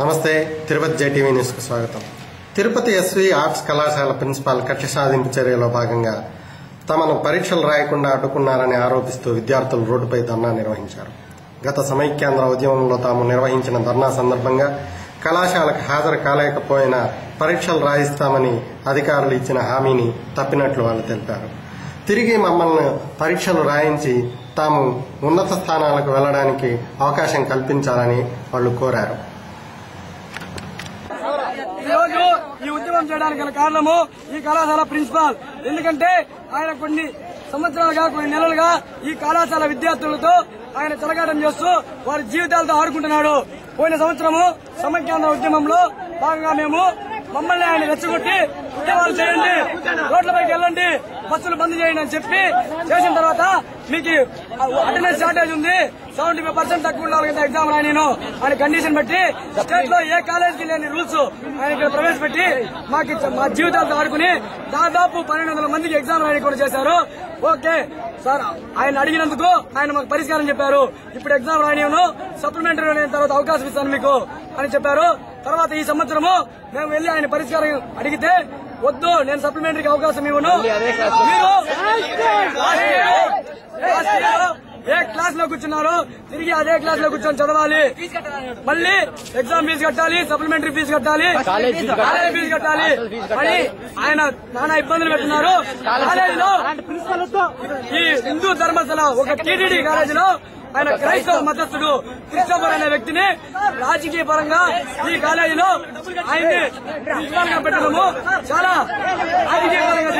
నమస్తే తిరుపతి జేటీవీ న్యూస్కు స్వాగతం. తిరుపతి ఎస్వి ఆర్ట్స్ కళాశాల ప్రిన్సిపాల్ కక్ష సాధింపు చర్యలో భాగంగా తమను పరీక్షలు రాయకుండా అడ్డుకున్నారని ఆరోపిస్తూ విద్యార్థులు రోడ్డుపై ధర్నా నిర్వహించారు. గత సమైక్యాంధ్ర ఉద్యమంలో తాము నిర్వహించిన ధర్నా సందర్భంగా కళాశాలకు హాజరు కాలేకపోయినా పరీక్షలు రాయిస్తామని అధికారులు ఇచ్చిన హామీని తప్పినట్లు వాళ్ళు తెలిపారు. తిరిగి మమ్మల్ని పరీక్షలు రాయించి తాము ఉన్నత స్థానాలకు వెళ్ళడానికి అవకాశం కల్పించాలని వాళ్ళు కోరారు ఈ రోజు ఈ చేయడానికి గల కారణము ఈ కళాశాల ప్రిన్సిపాల్. ఎందుకంటే ఆయన కొన్ని సంవత్సరాలుగా కొన్ని నెలలుగా ఈ కళాశాల విద్యార్థులతో ఆయన చెలగాటం చేస్తూ వారి జీవితాలతో ఆడుకుంటున్నాడు. పోయిన సంవత్సరము సమైక్యాంధ్ర ఉద్యమంలో భాగంగా మేము మమ్మల్ని ఆయన రెచ్చగొట్టి ఉద్యమాలు చేయండి రోడ్లపైకి వెళ్ళండి బస్సులు బంద్ చేయండి అని చెప్పి చేసిన తర్వాత మీకు అటెండెన్స్ షార్టేజ్ ఉంది. సెవెంటీ ఫైవ్ పర్సెంట్ తక్కువ ఉండాలి కదా ఎగ్జామ్ రాని నేను. ఆయన కండిషన్ బట్టి స్టేట్లో ఏ కాలేజీకి లేని రూల్స్ ఆయన ఇక్కడ ప్రవేశపెట్టి మాకు మా జీవితాలతో ఆడుకుని దాదాపు పన్నెండు వందల మందికి ఎగ్జామ్ రాయడం కూడా చేశారు. ఓకే సార్ ఆయన అడిగినందుకు ఆయన మాకు పరిష్కారం చెప్పారు. ఇప్పుడు ఎగ్జామ్ రానియను సప్లిమెంటరీ అయిన తర్వాత అవకాశం ఇస్తాను మీకు అని చెప్పారు. తర్వాత ఈ సంవత్సరము మేము వెళ్ళి ఆయన పరిష్కారం అడిగితే వద్దు నేను సప్లిమెంటరీకి అవకాశం ఇవ్వను. ఏ క్లాస్లో కూర్చున్నారు? తిరిగి అదే క్లాస్లో కూర్చొని చదవాలి. మళ్ళీ ఎగ్జామ్ ఫీజు కట్టాలి సప్లిమెంటరీ ఫీజు కట్టాలి. కాలేజ్ ఫీజు కట్టాలి. అని ఆయన నానా ఇబ్బందులు పెడుతున్నారు. కాలేజీలో ఈ హిందూ ధర్మస్థల ఒక టీటీడీ కాలేజీలో ఆయన క్రైస్తవ మతస్థుడు క్రిస్టోఫర్ అనే వ్యక్తిని రాజకీయ పరంగా ఈ కాలేజీలో ఆయన్ని పెట్టడము చాలా రాజకీయ పరంగా